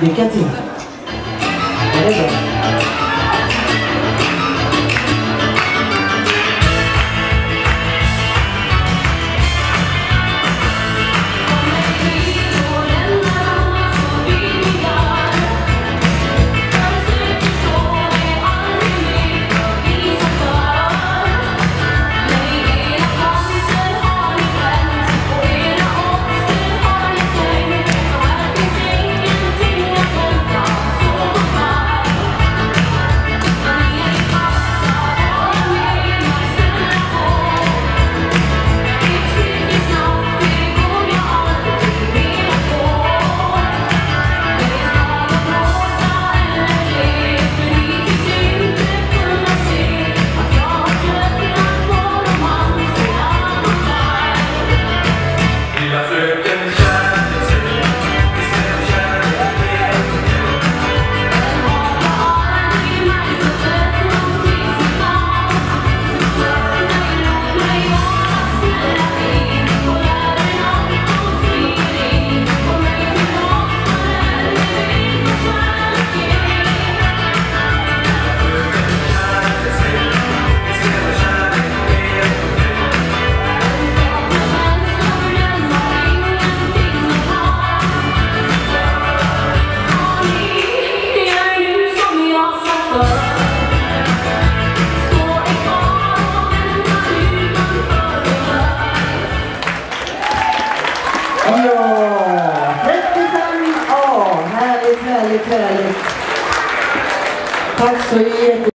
des catégories. Ja, 35 A. Härligt, härligt, härligt. Tack så jättemycket.